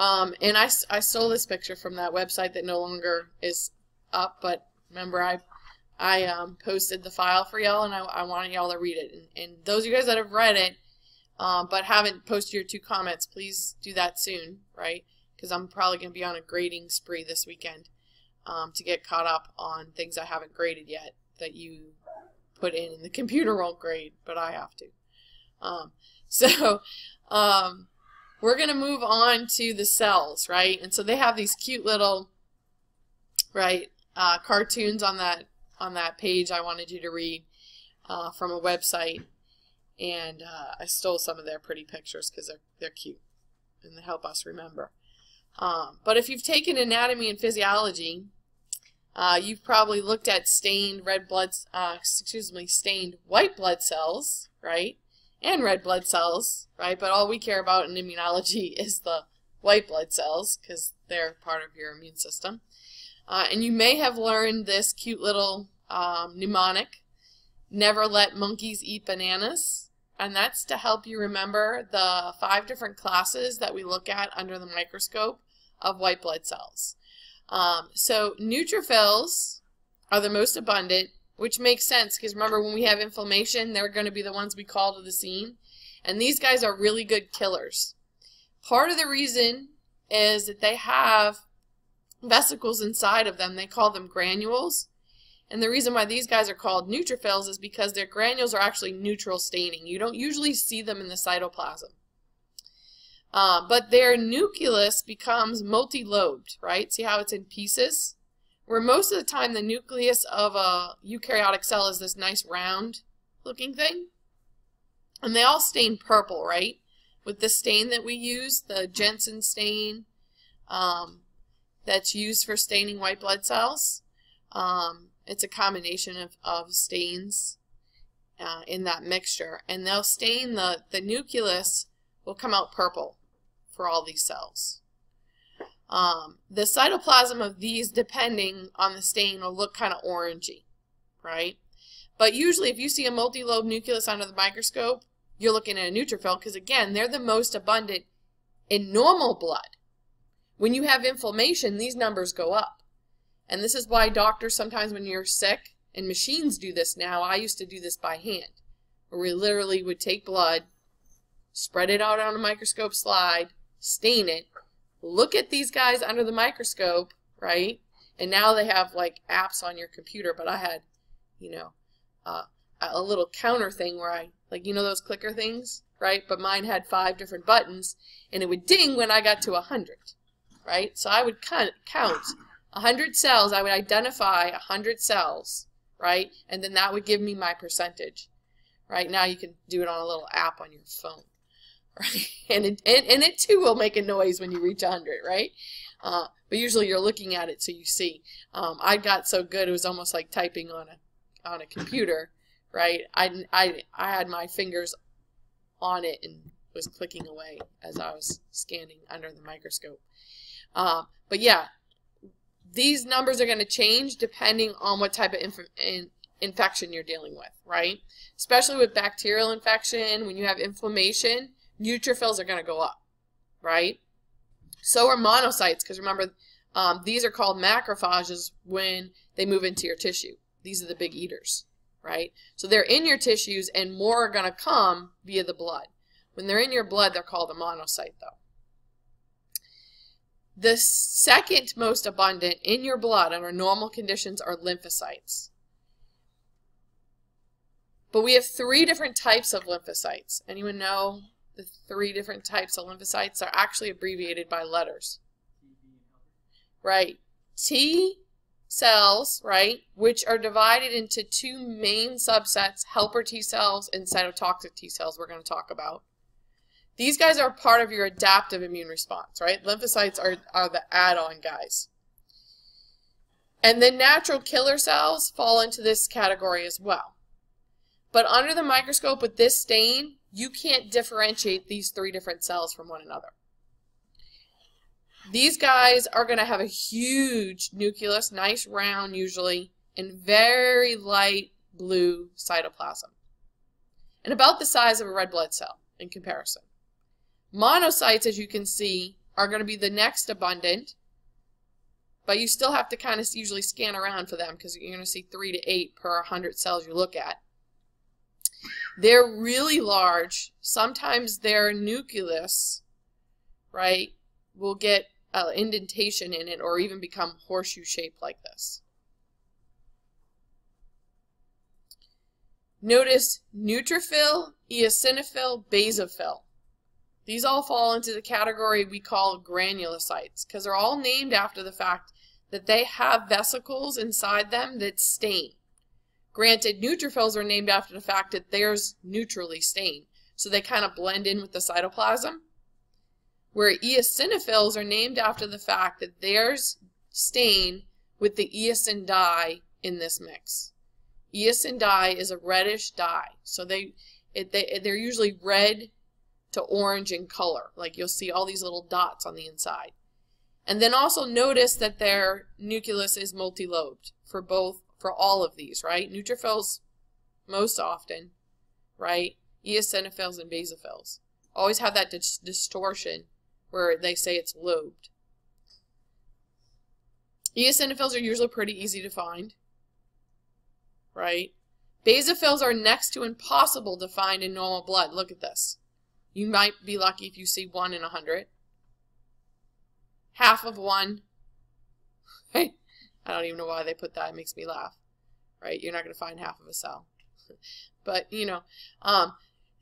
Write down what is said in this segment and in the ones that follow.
Um, and I, I stole this picture from that website that no longer is up, but remember I I um, posted the file for y'all and I, I wanted y'all to read it. And, and, those of you guys that have read it um, but haven't posted your two comments, please do that soon, right? Because I'm probably going to be on a grading spree this weekend um, to get caught up on things I haven't graded yet that you put in and the computer won't grade, but I have to. Um, so um, we're going to move on to the cells, right? And so they have these cute little, right, uh, cartoons on that on that page I wanted you to read uh, from a website. And uh, I stole some of their pretty pictures because they're, they're cute and they help us remember. Um, but if you've taken anatomy and physiology, uh, you've probably looked at stained red blood, uh, excuse me, stained white blood cells, right? And red blood cells, right? But all we care about in immunology is the white blood cells because they're part of your immune system. Uh, and you may have learned this cute little um, mnemonic, never let monkeys eat bananas. And that's to help you remember the five different classes that we look at under the microscope of white blood cells. Um, so neutrophils are the most abundant, which makes sense because remember when we have inflammation, they're going to be the ones we call to the scene. And these guys are really good killers. Part of the reason is that they have vesicles inside of them. They call them granules. And the reason why these guys are called neutrophils is because their granules are actually neutral staining. You don't usually see them in the cytoplasm. Uh, but their nucleus becomes multi-lobed, right? See how it's in pieces? Where most of the time the nucleus of a eukaryotic cell is this nice round looking thing. And they all stain purple, right? With the stain that we use, the Jensen stain, um, that's used for staining white blood cells. Um, it's a combination of, of stains uh, in that mixture. And they'll stain the, the nucleus will come out purple for all these cells. Um, the cytoplasm of these, depending on the stain, will look kind of orangey, right? But usually if you see a multi-lobe nucleus under the microscope, you're looking at a neutrophil because, again, they're the most abundant in normal blood. When you have inflammation, these numbers go up. And this is why doctors sometimes when you're sick, and machines do this now, I used to do this by hand, where we literally would take blood, spread it out on a microscope slide, stain it, look at these guys under the microscope, right? And now they have like apps on your computer, but I had, you know, uh, a little counter thing where I, like, you know those clicker things, right? But mine had five different buttons, and it would ding when I got to a 100 right? So I would count 100 cells. I would identify 100 cells, right? And then that would give me my percentage. Right now you can do it on a little app on your phone. And it, and, and it too will make a noise when you reach 100, right? Uh, but usually you're looking at it so you see. Um, I got so good it was almost like typing on a on a computer, right? I, I, I had my fingers on it and was clicking away as I was scanning under the microscope. Uh, but yeah, these numbers are going to change depending on what type of inf in infection you're dealing with, right? Especially with bacterial infection, when you have inflammation, neutrophils are going to go up, right? So are monocytes, because remember, um, these are called macrophages when they move into your tissue. These are the big eaters, right? So they're in your tissues, and more are going to come via the blood. When they're in your blood, they're called a monocyte, though. The second most abundant in your blood under normal conditions are lymphocytes. But we have three different types of lymphocytes. Anyone know the three different types of lymphocytes are actually abbreviated by letters? Right. T cells, right, which are divided into two main subsets, helper T cells and cytotoxic T cells we're going to talk about. These guys are part of your adaptive immune response, right? Lymphocytes are, are the add-on guys. And then natural killer cells fall into this category as well. But under the microscope with this stain, you can't differentiate these three different cells from one another. These guys are going to have a huge nucleus, nice round usually, and very light blue cytoplasm. And about the size of a red blood cell in comparison. Monocytes, as you can see, are going to be the next abundant, but you still have to kind of usually scan around for them because you're going to see 3 to 8 per 100 cells you look at. They're really large. Sometimes their nucleus, right, will get an indentation in it or even become horseshoe shaped like this. Notice neutrophil, eosinophil, basophil. These all fall into the category we call granulocytes because they're all named after the fact that they have vesicles inside them that stain. Granted, neutrophils are named after the fact that theirs neutrally stain, so they kind of blend in with the cytoplasm. Where eosinophils are named after the fact that theirs stain with the eosin dye in this mix. Eosin dye is a reddish dye, so they, it, they they're usually red to orange in color. Like you'll see all these little dots on the inside. And then also notice that their nucleus is multilobed for both for all of these, right? Neutrophils most often, right? Eosinophils and basophils. Always have that dis distortion where they say it's lobed. Eosinophils are usually pretty easy to find, right? Basophils are next to impossible to find in normal blood. Look at this. You might be lucky if you see one in a hundred. Half of one. I don't even know why they put that. It makes me laugh. Right? You're not going to find half of a cell. but, you know, um,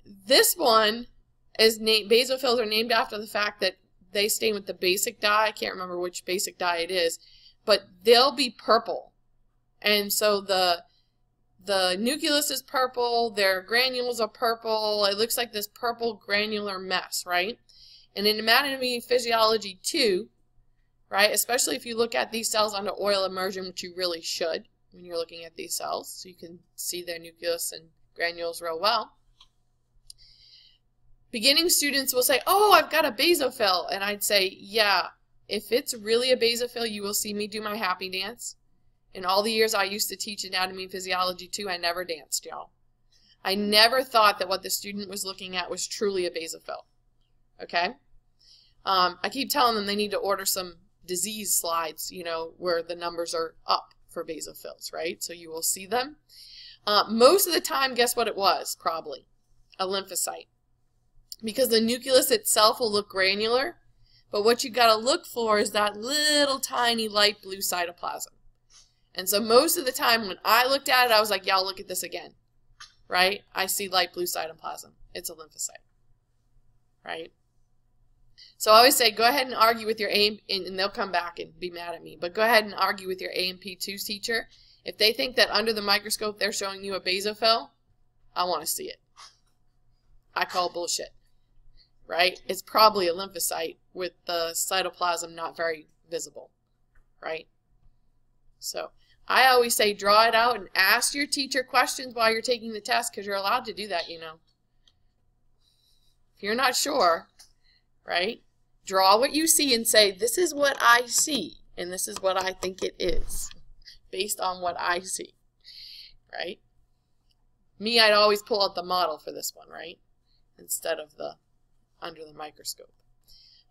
this one is named, basophils are named after the fact that they stain with the basic dye. I can't remember which basic dye it is, but they'll be purple. And so the the nucleus is purple, their granules are purple. It looks like this purple granular mess, right? And in anatomy physiology 2, right, especially if you look at these cells under oil immersion, which you really should when you're looking at these cells, so you can see their nucleus and granules real well. Beginning students will say, oh, I've got a basophil. And I'd say, yeah, if it's really a basophil, you will see me do my happy dance. In all the years I used to teach anatomy and physiology too, I never danced, y'all. I never thought that what the student was looking at was truly a basophil. Okay? Um, I keep telling them they need to order some disease slides, you know, where the numbers are up for basophils, right? So you will see them. Uh, most of the time, guess what it was? Probably a lymphocyte. Because the nucleus itself will look granular, but what you got to look for is that little tiny light blue cytoplasm. And so most of the time when I looked at it, I was like, y'all look at this again. Right? I see light blue cytoplasm. It's a lymphocyte. Right? So I always say, go ahead and argue with your A, and they'll come back and be mad at me, but go ahead and argue with your A&P2 teacher. If they think that under the microscope they're showing you a basophil, I want to see it. I call bullshit. Right? It's probably a lymphocyte with the cytoplasm not very visible. Right? So I always say draw it out and ask your teacher questions while you're taking the test because you're allowed to do that, you know. If you're not sure, right, draw what you see and say, this is what I see and this is what I think it is based on what I see, right? Me, I'd always pull out the model for this one, right, instead of the under the microscope.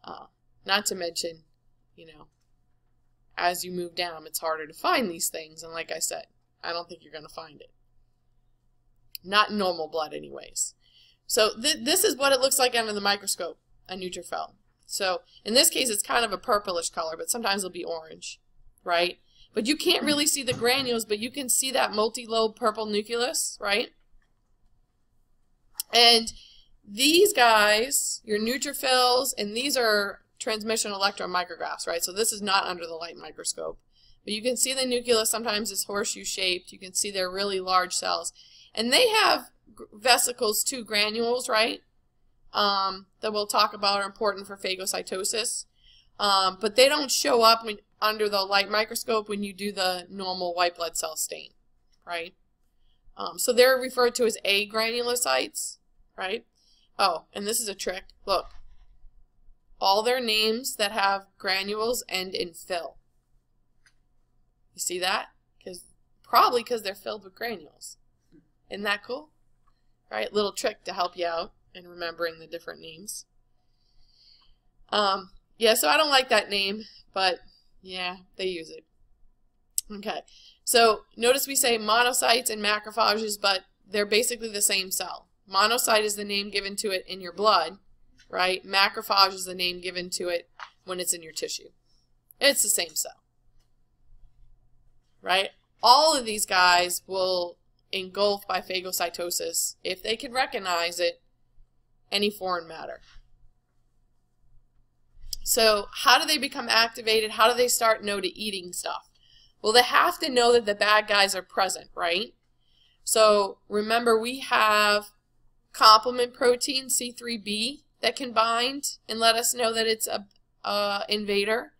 Uh, not to mention, you know, as you move down, it's harder to find these things. And like I said, I don't think you're going to find it. Not normal blood anyways. So th this is what it looks like under the microscope, a neutrophil. So in this case, it's kind of a purplish color, but sometimes it'll be orange, right? But you can't really see the granules, but you can see that multi-lobe purple nucleus, right? And these guys, your neutrophils, and these are transmission electron micrographs, right? So this is not under the light microscope. But you can see the nucleus sometimes is horseshoe shaped. You can see they're really large cells. And they have vesicles too, granules, right? Um, that we'll talk about are important for phagocytosis. Um, but they don't show up when, under the light microscope when you do the normal white blood cell stain, right? Um, so they're referred to as agranulocytes, right? Oh, and this is a trick. Look, all their names that have granules end in fill. You see that? Because Probably because they're filled with granules. Isn't that cool? Right? Little trick to help you out in remembering the different names. Um, yeah, so I don't like that name, but yeah, they use it. Okay, so notice we say monocytes and macrophages, but they're basically the same cell. Monocyte is the name given to it in your blood, right? Macrophage is the name given to it when it's in your tissue. It's the same cell, right? All of these guys will engulf by phagocytosis if they can recognize it, any foreign matter. So how do they become activated? How do they start no to eating stuff? Well, they have to know that the bad guys are present, right? So remember, we have complement protein, C3b, that can bind and let us know that it's a, invader.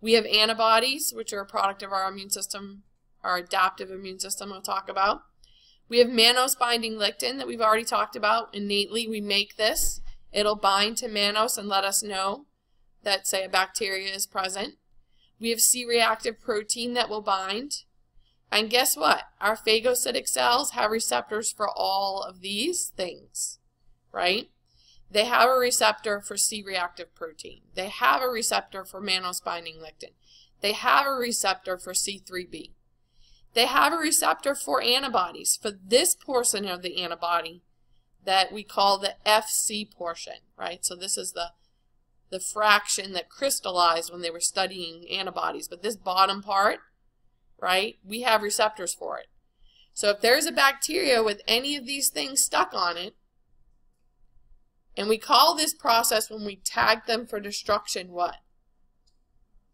We have antibodies, which are a product of our immune system, our adaptive immune system I'll talk about. We have mannose binding lectin that we've already talked about. Innately, we make this. It'll bind to mannose and let us know that, say, a bacteria is present. We have C-reactive protein that will bind. And guess what? Our phagocytic cells have receptors for all of these things, right? They have a receptor for C-reactive protein. They have a receptor for mannose binding lectin. They have a receptor for C3b. They have a receptor for antibodies, for this portion of the antibody that we call the FC portion, right? So this is the, the fraction that crystallized when they were studying antibodies. But this bottom part, right, we have receptors for it. So if there's a bacteria with any of these things stuck on it, and we call this process when we tag them for destruction what?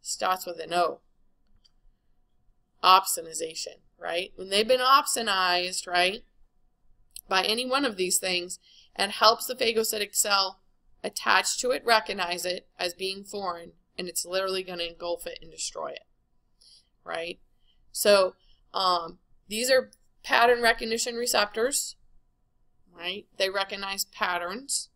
Starts with an O opsonization, right? When they've been opsonized, right, by any one of these things, and helps the phagocytic cell attach to it, recognize it as being foreign, and it's literally going to engulf it and destroy it, right? So um, these are pattern recognition receptors, right? They recognize patterns.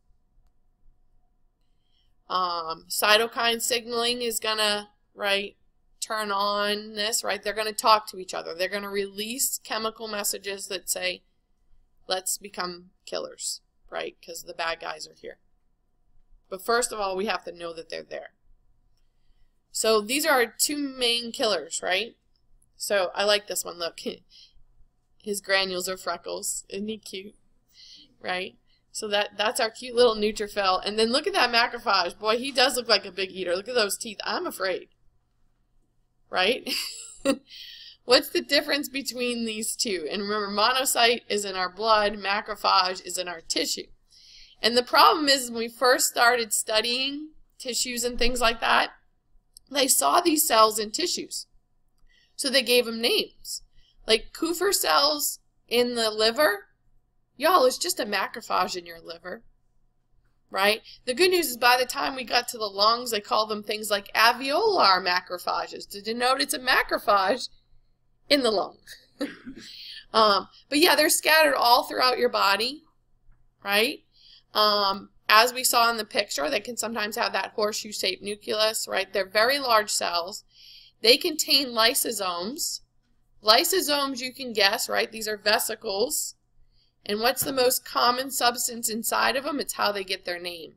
Um, cytokine signaling is going to, right, turn on this, right, they're going to talk to each other. They're going to release chemical messages that say, let's become killers, right, because the bad guys are here. But first of all, we have to know that they're there. So these are our two main killers, right? So I like this one. Look, his granules are freckles. Isn't he cute? Right? So that that's our cute little neutrophil. And then look at that macrophage. Boy, he does look like a big eater. Look at those teeth. I'm afraid right? What's the difference between these two? And remember, monocyte is in our blood, macrophage is in our tissue. And the problem is when we first started studying tissues and things like that, they saw these cells in tissues. So they gave them names. Like Kupffer cells in the liver, y'all, it's just a macrophage in your liver right? The good news is by the time we got to the lungs, they call them things like alveolar macrophages to denote it's a macrophage in the lung. um, but yeah, they're scattered all throughout your body, right? Um, as we saw in the picture, they can sometimes have that horseshoe-shaped nucleus, right? They're very large cells. They contain lysosomes. Lysosomes, you can guess, right? These are vesicles and what's the most common substance inside of them? It's how they get their name.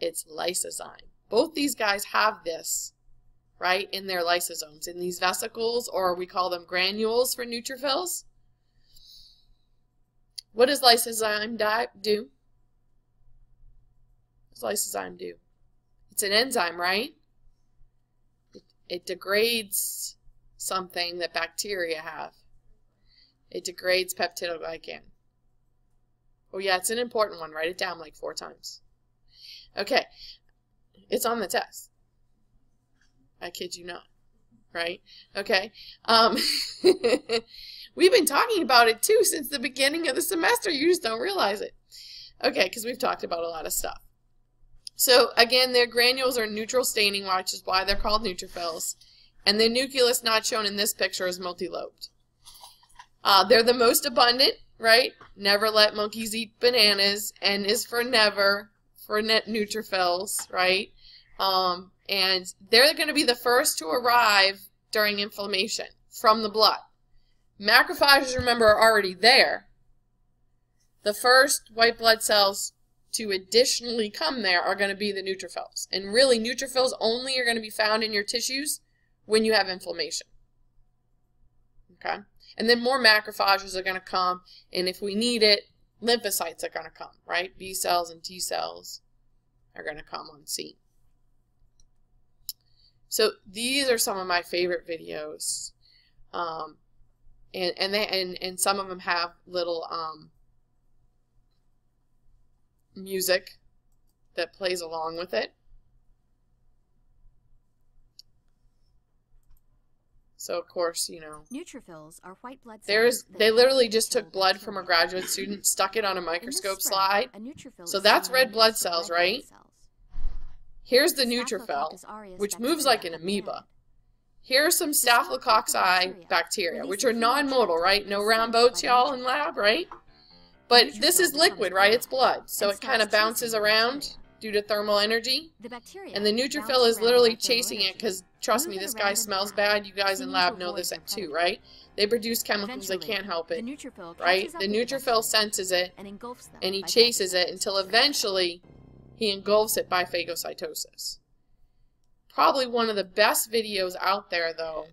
It's lysozyme. Both these guys have this, right, in their lysosomes, in these vesicles, or we call them granules for neutrophils. What does lysozyme do? What does lysozyme do? It's an enzyme, right? It, it degrades something that bacteria have. It degrades peptidoglycan. Oh yeah, it's an important one. Write it down like four times. Okay. It's on the test. I kid you not. Right? Okay. Um, we've been talking about it too since the beginning of the semester. You just don't realize it. Okay, because we've talked about a lot of stuff. So again, their granules are neutral staining, which is why they're called neutrophils. And the nucleus not shown in this picture is multilobed. Uh, they're the most abundant, right? Never let monkeys eat bananas, and is for never for net neutrophils, right? Um, and they're going to be the first to arrive during inflammation from the blood. Macrophages, remember, are already there. The first white blood cells to additionally come there are going to be the neutrophils. And really, neutrophils only are going to be found in your tissues when you have inflammation. Okay? And then more macrophages are going to come, and if we need it, lymphocytes are going to come, right? B cells and T cells are going to come on scene. So these are some of my favorite videos. Um, and and they and, and some of them have little um, music that plays along with it. So of course, you know, neutrophils are white blood cells. There's they literally just took blood from a graduate student, stuck it on a microscope slide. So that's red blood cells, right? Here's the neutrophil, which moves like an amoeba. Here are some staphylococci bacteria, which are non-motile, right? No round boats, y'all, in lab, right? But this is liquid, right? It's blood, so it kind of bounces around due to thermal energy. The bacteria and the neutrophil is literally chasing it because, trust me, this guy smells bad. You guys in lab know this too, right? They produce chemicals, they can't help it, the right? The neutrophil senses it, and, engulfs them and he chases it until eventually he engulfs it by phagocytosis. Probably one of the best videos out there, though,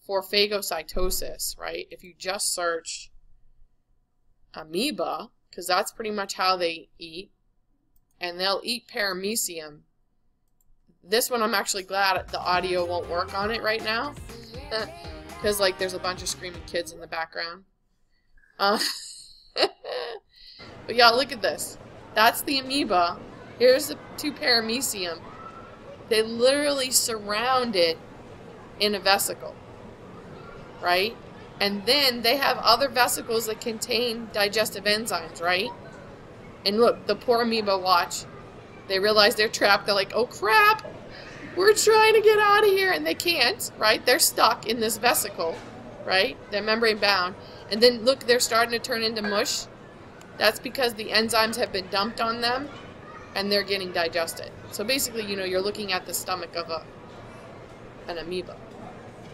for phagocytosis, right? If you just search amoeba, because that's pretty much how they eat, and they'll eat paramecium. This one I'm actually glad the audio won't work on it right now, because like there's a bunch of screaming kids in the background. Uh, but y'all, look at this. That's the amoeba. Here's the two paramecium. They literally surround it in a vesicle, right? And then they have other vesicles that contain digestive enzymes, right? And look, the poor amoeba watch. They realize they're trapped. They're like, oh crap, we're trying to get out of here. And they can't, right? They're stuck in this vesicle, right? They're membrane bound. And then look, they're starting to turn into mush. That's because the enzymes have been dumped on them and they're getting digested. So basically, you know, you're looking at the stomach of a an amoeba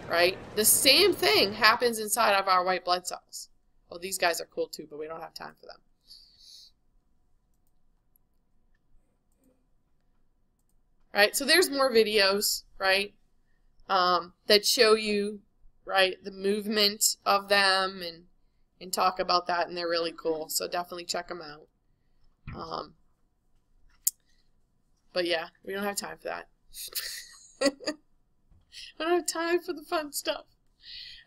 right? The same thing happens inside of our white blood cells. Well, these guys are cool too, but we don't have time for them. Right, so there's more videos, right, um, that show you, right, the movement of them and, and talk about that, and they're really cool. So definitely check them out. Um, but yeah, we don't have time for that. I don't have time for the fun stuff.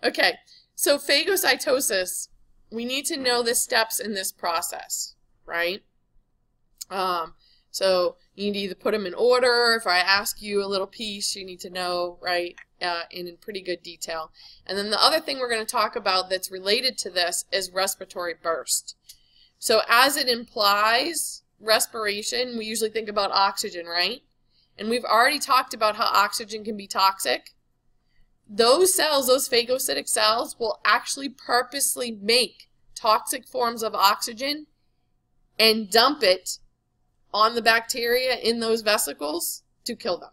Okay, so phagocytosis, we need to know the steps in this process, right? Um, so you need to either put them in order. If I ask you a little piece, you need to know, right, uh, in, in pretty good detail. And then the other thing we're going to talk about that's related to this is respiratory burst. So as it implies respiration, we usually think about oxygen, right? And we've already talked about how oxygen can be toxic. Those cells, those phagocytic cells, will actually purposely make toxic forms of oxygen and dump it on the bacteria in those vesicles to kill them.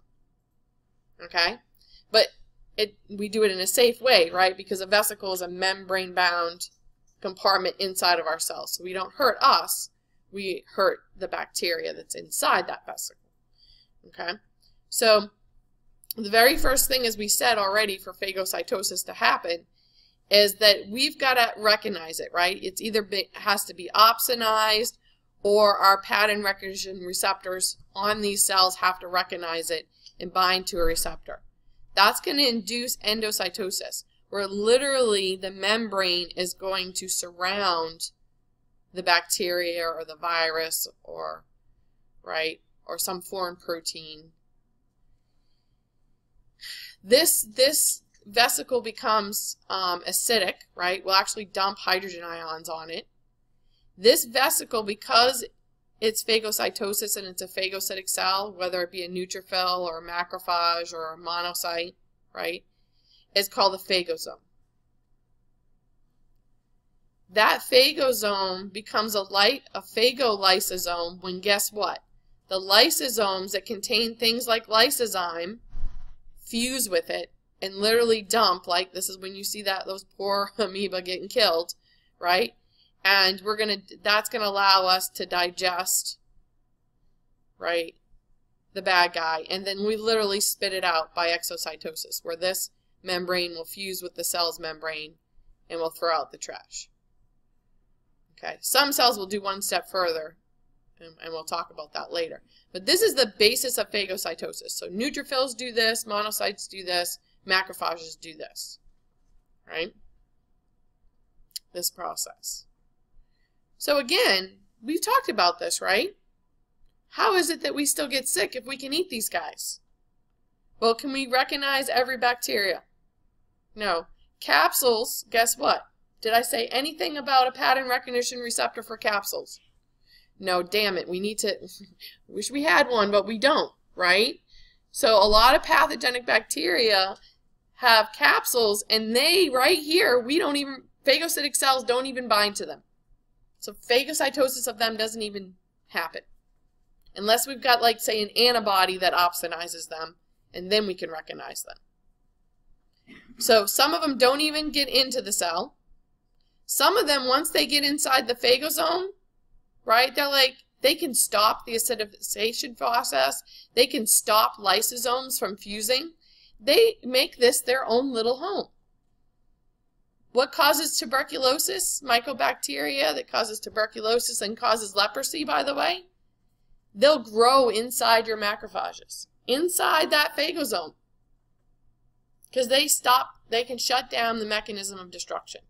Okay? But it we do it in a safe way, right? Because a vesicle is a membrane-bound compartment inside of our cells. So we don't hurt us, we hurt the bacteria that's inside that vesicle. Okay? So the very first thing, as we said already, for phagocytosis to happen is that we've got to recognize it, right? It's either be, has to be opsonized or our pattern recognition receptors on these cells have to recognize it and bind to a receptor. That's going to induce endocytosis, where literally the membrane is going to surround the bacteria or the virus or, right, or some foreign protein. This, this vesicle becomes um, acidic, right? We'll actually dump hydrogen ions on it. This vesicle, because it's phagocytosis and it's a phagocytic cell, whether it be a neutrophil or a macrophage or a monocyte, right, is called a phagosome. That phagosome becomes a, light, a phagolysosome when guess what? The lysosomes that contain things like lysozyme fuse with it and literally dump, like this is when you see that those poor amoeba getting killed, right? And we're to, that's going to allow us to digest, right, the bad guy. And then we literally spit it out by exocytosis, where this membrane will fuse with the cell's membrane and we'll throw out the trash. Okay, some cells will do one step further, and, and, we'll talk about that later. But this is the basis of phagocytosis. So neutrophils do this, monocytes do this, macrophages do this, right? This process. So again, we've talked about this, right? How is it that we still get sick if we can eat these guys? Well, can we recognize every bacteria? No. Capsules, guess what? Did I say anything about a pattern recognition receptor for capsules? No, damn it. We need to, wish we had one, but we don't, right? So a lot of pathogenic bacteria have capsules, and they, right here, we don't even, phagocytic cells don't even bind to them. So phagocytosis of them doesn't even happen. Unless we've got, like, say, an antibody that opsonizes them, and then we can recognize them. So some of them don't even get into the cell. Some of them, once they get inside the phagosome, right, they're like, they can stop the acidification process. They can stop lysosomes from fusing. They make this their own little home. What causes tuberculosis? Mycobacteria that causes tuberculosis and causes leprosy, by the way. They'll grow inside your macrophages, inside that phagosome. Because they stop, they can shut down the mechanism of destruction.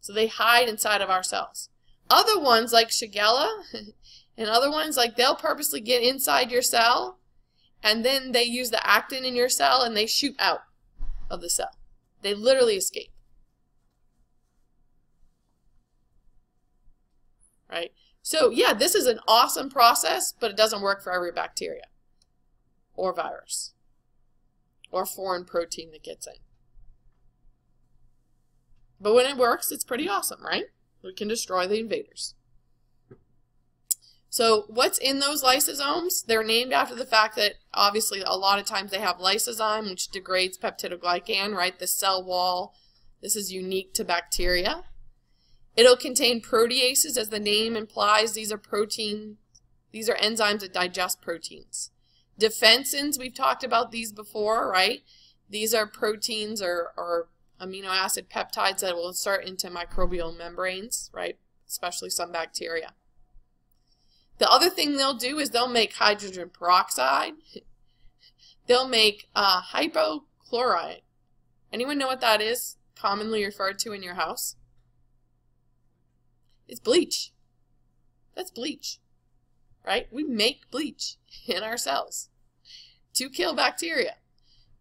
So they hide inside of our cells. Other ones like Shigella and other ones like they'll purposely get inside your cell and then they use the actin in your cell and they shoot out of the cell. They literally escape. Right? So yeah, this is an awesome process, but it doesn't work for every bacteria or virus or foreign protein that gets in. But when it works, it's pretty awesome, right? We can destroy the invaders. So what's in those lysosomes? They're named after the fact that obviously a lot of times they have lysozyme, which degrades peptidoglycan, right? The cell wall. This is unique to bacteria. It'll contain proteases, as the name implies. These are protein, these are enzymes that digest proteins. Defensins, we've talked about these before, right? These are proteins or, or amino acid peptides that will insert into microbial membranes, right? Especially some bacteria. The other thing they'll do is they'll make hydrogen peroxide. they'll make uh, hypochlorite. Anyone know what that is? Commonly referred to in your house? It's bleach. That's bleach, right? We make bleach in our cells to kill bacteria.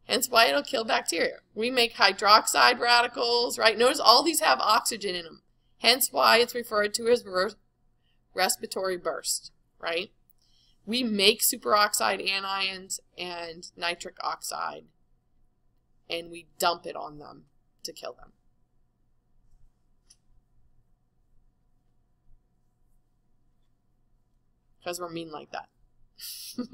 Hence why it'll kill bacteria. We make hydroxide radicals, right? Notice all these have oxygen in them. Hence why it's referred to as respiratory burst, right? We make superoxide anions and nitric oxide, and we dump it on them to kill them. Because we're mean like that.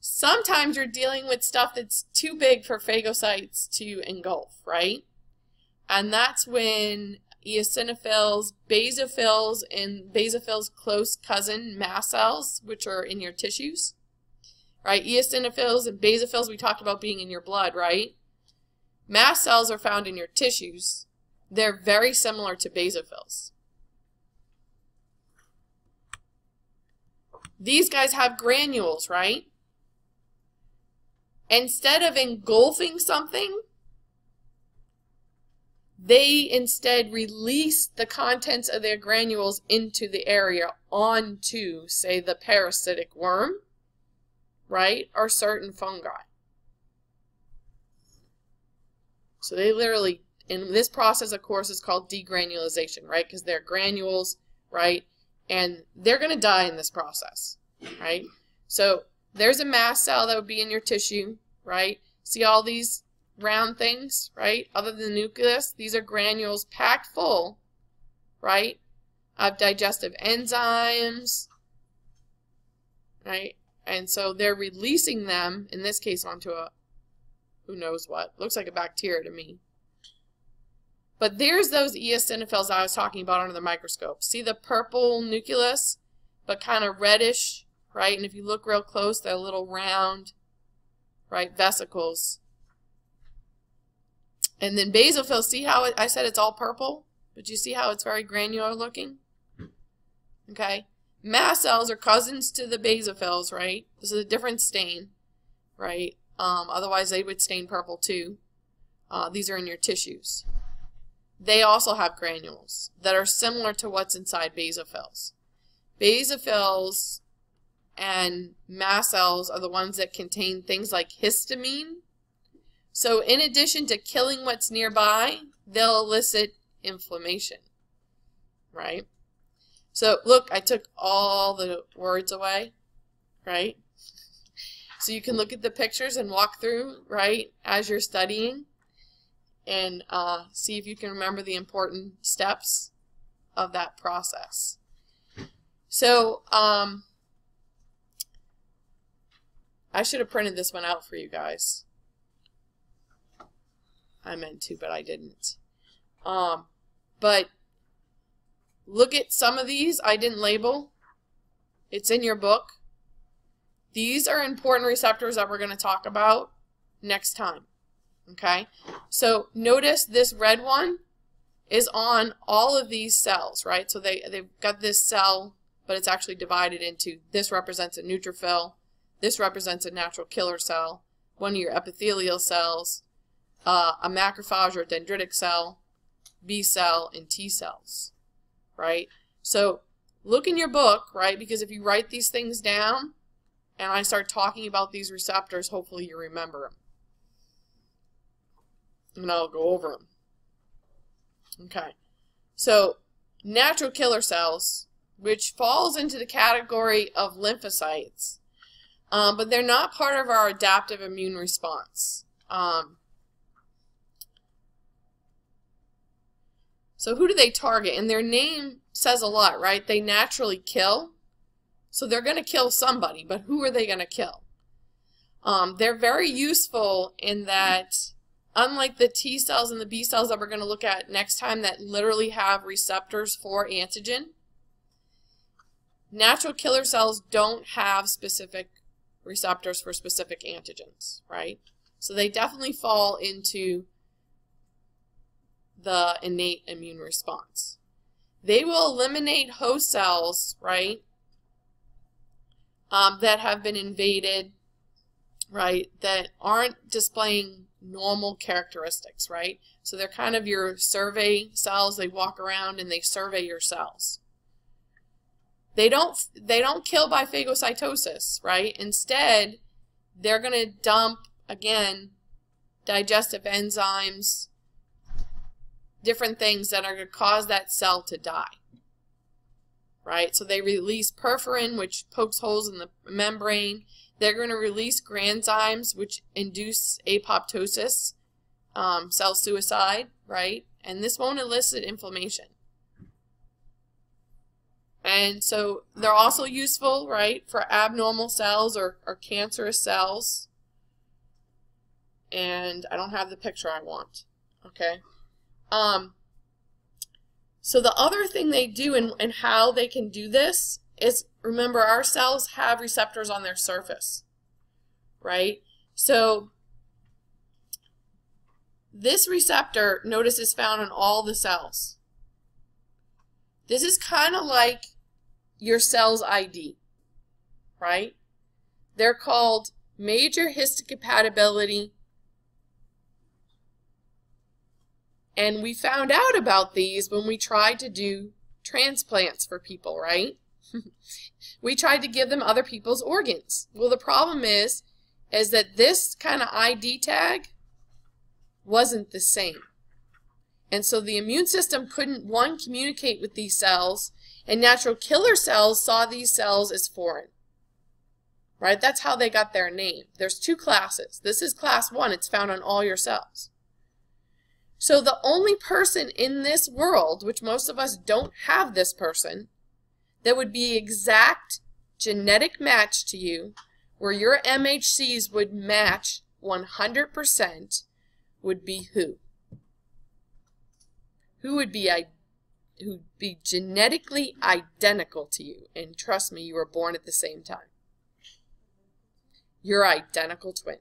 Sometimes you're dealing with stuff that's too big for phagocytes to engulf, right? And that's when eosinophils, basophils, and basophils' close cousin, mast cells, which are in your tissues, right? Eosinophils and basophils we talked about being in your blood, right? Mast cells are found in your tissues. They're very similar to basophils. These guys have granules, right? instead of engulfing something, they instead release the contents of their granules into the area onto, say, the parasitic worm, right, or certain fungi. So they literally, in this process, of course, is called degranulation, right, because they're granules, right, and they're going to die in this process, right? So there's a mast cell that would be in your tissue, right? See all these round things, right? Other than the nucleus, these are granules packed full, right, of digestive enzymes, right? And so they're releasing them, in this case, onto a, who knows what. Looks like a bacteria to me. But there's those eosinophils I was talking about under the microscope. See the purple nucleus, but kind of reddish, right? And if you look real close, they're little round, right, vesicles. And then basophils, see how it, I said it's all purple? But you see how it's very granular looking? Okay. Mast cells are cousins to the basophils, right? This is a different stain, right? Um, otherwise, they would stain purple too. Uh, these are in your tissues. They also have granules that are similar to what's inside basophils. Basophils and mast cells are the ones that contain things like histamine. So in addition to killing what's nearby, they'll elicit inflammation, right? So look, I took all the words away, right? So you can look at the pictures and walk through, right, as you're studying and uh, see if you can remember the important steps of that process. So, um, I should have printed this one out for you guys. I meant to, but I didn't. Um, but look at some of these I didn't label. It's in your book. These are important receptors that we're going to talk about next time. Okay, so notice this red one is on all of these cells, right? So they, they've got this cell, but it's actually divided into, this represents a neutrophil, this represents a natural killer cell, one of your epithelial cells, uh, a macrophage or a dendritic cell, B cell, and T cells, right? So look in your book, right? Because if you write these things down and I start talking about these receptors, hopefully you remember them and I'll go over them. Okay, so natural killer cells, which falls into the category of lymphocytes, um, but they're not part of our adaptive immune response. Um, so who do they target? And their name says a lot, right? They naturally kill. So they're going to kill somebody, but who are they going to kill? Um, they're very useful in that Unlike the T cells and the B cells that we're going to look at next time that literally have receptors for antigen, natural killer cells don't have specific receptors for specific antigens, right? So they definitely fall into the innate immune response. They will eliminate host cells, right, um, that have been invaded, right, that aren't displaying normal characteristics, right? So they're kind of your survey cells. They walk around and they survey your cells. They don't they don't kill by phagocytosis, right? Instead, they're going to dump again digestive enzymes, different things that are going to cause that cell to die. Right? So they release perforin, which pokes holes in the membrane. They're going to release granzymes, which induce apoptosis, um, cell suicide, right? And this won't elicit inflammation. And so they're also useful, right, for abnormal cells or, or cancerous cells. And I don't have the picture I want. Okay. Um, so the other thing they do and, how they can do this is remember our cells have receptors on their surface, right? So this receptor, notice, is found in all the cells. This is kind of like your cell's ID, right? They're called major histocompatibility. And we found out about these when we tried to do transplants for people, right? we tried to give them other people's organs. Well, the problem is, is that this kind of ID tag wasn't the same. And so the immune system couldn't, one, communicate with these cells, and natural killer cells saw these cells as foreign. Right? That's how they got their name. There's two classes. This is class one. It's found on all your cells. So the only person in this world, which most of us don't have this person, that would be exact genetic match to you, where your MHCs would match 100%, would be who? who would be who'd be genetically identical to you. And trust me, you were born at the same time. Your identical twin.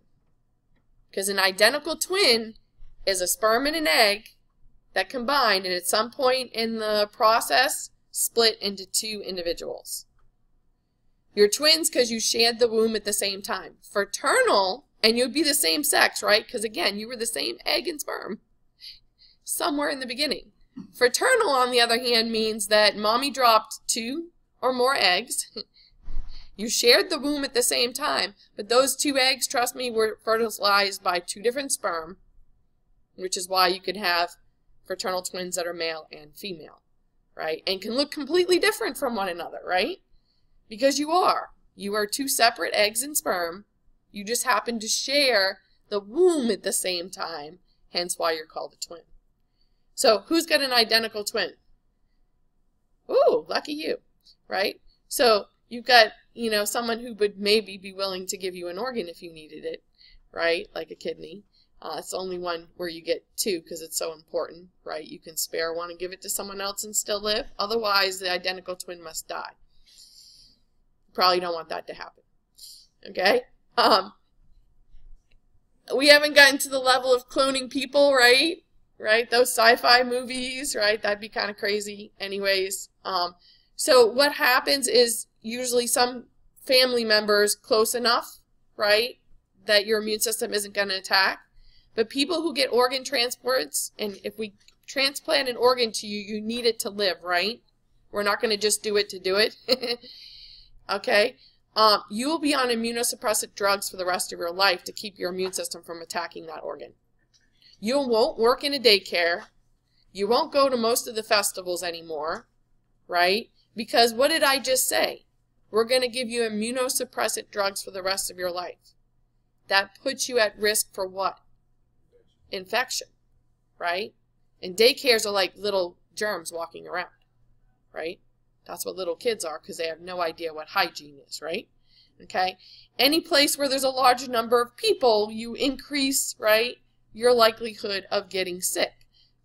Because an identical twin is a sperm and an egg that combined and at some point in the process split into two individuals. You're twins because you shared the womb at the same time. Fraternal, and you'd be the same sex, right? Because again, you were the same egg and sperm somewhere in the beginning. Fraternal, on the other hand, means that mommy dropped two or more eggs. you shared the womb at the same time, but those two eggs, trust me, were fertilized by two different sperm, which is why you could have fraternal twins that are male and female, right? And can look completely different from one another, right? Because you are. You are two separate eggs and sperm. You just happen to share the womb at the same time, hence why you're called a twin. So who's got an identical twin? Ooh, lucky you, right? So you've got, you know, someone who would maybe be willing to give you an organ if you needed it, right? Like a kidney. Uh, it's only one where you get two because it's so important, right? You can spare one and give it to someone else and still live. Otherwise, the identical twin must die. Probably don't want that to happen. Okay? Um, we haven't gotten to the level of cloning people, right? right? Those sci-fi movies, right? That'd be kind of crazy anyways. Um, so what happens is usually some family members close enough, right, that your immune system isn't going to attack. But people who get organ transports, and if we transplant an organ to you, you need it to live, right? We're not going to just do it to do it. okay? Um, you will be on immunosuppressant drugs for the rest of your life to keep your immune system from attacking that organ. You won't work in a daycare. You won't go to most of the festivals anymore, right? Because what did I just say? We're going to give you immunosuppressant drugs for the rest of your life. That puts you at risk for what? Infection, right? And daycares are like little germs walking around, right? That's what little kids are because they have no idea what hygiene is, right? Okay? Any place where there's a large number of people, you increase, right, your likelihood of getting sick.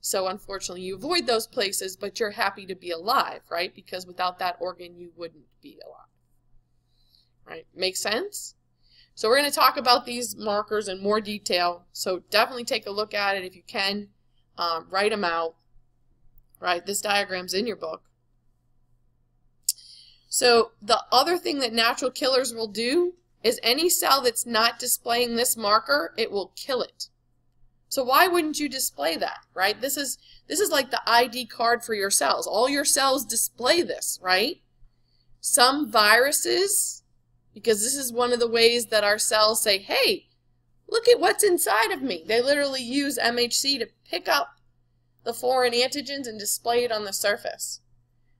So unfortunately, you avoid those places, but you're happy to be alive, right? Because without that organ, you wouldn't be alive. Right? Make sense? So we're going to talk about these markers in more detail. So definitely take a look at it if you can. Um, write them out. Right? This diagram's in your book. So the other thing that natural killers will do is any cell that's not displaying this marker, it will kill it. So why wouldn't you display that, right? This is this is like the ID card for your cells. All your cells display this, right? Some viruses, because this is one of the ways that our cells say, hey, look at what's inside of me. They literally use MHC to pick up the foreign antigens and display it on the surface.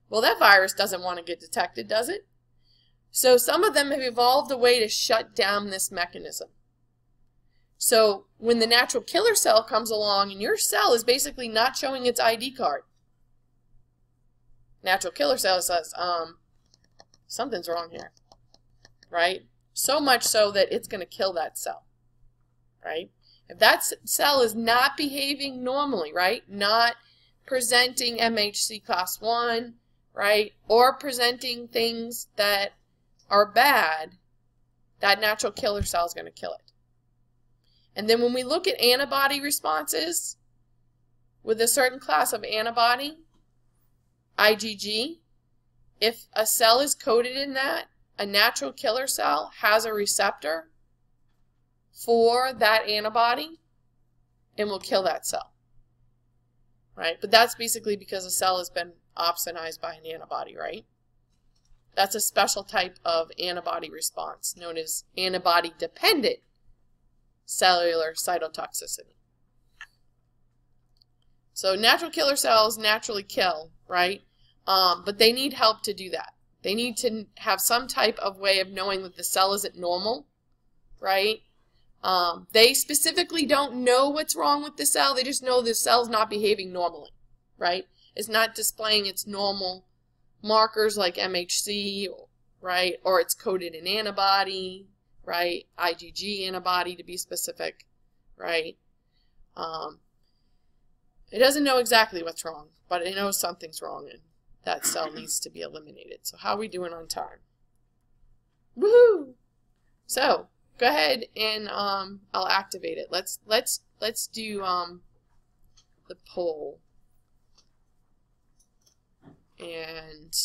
Well, that virus doesn't want to get detected, does it? So some of them have evolved a way to shut down this mechanism. So when the natural killer cell comes along and your cell is basically not showing its ID card, natural killer cell says, um, something's wrong here, right? So much so that it's going to kill that cell, right? If that cell is not behaving normally, right, not presenting MHC class 1, right, or presenting things that are bad, that natural killer cell is going to kill it. And then when we look at antibody responses with a certain class of antibody, IgG, if a cell is coated in that, a natural killer cell has a receptor for that antibody and will kill that cell. Right? But that's basically because a cell has been opsonized by an antibody, right? That's a special type of antibody response known as antibody dependent cellular cytotoxicity. So natural killer cells naturally kill, right? Um, but they need help to do that. They need to have some type of way of knowing that the cell isn't normal, right? Um, they specifically don't know what's wrong with the cell. They just know the cell's not behaving normally, right? It's not displaying its normal markers like MHC, right? Or it's coated in antibody, right? IgG antibody to be specific, right? Um, It doesn't know exactly what's wrong, but it knows something's wrong and that cell needs to be eliminated. So how are we doing on time? Woohoo! So go ahead and um, I'll activate it. Let's let's let's do um, the poll and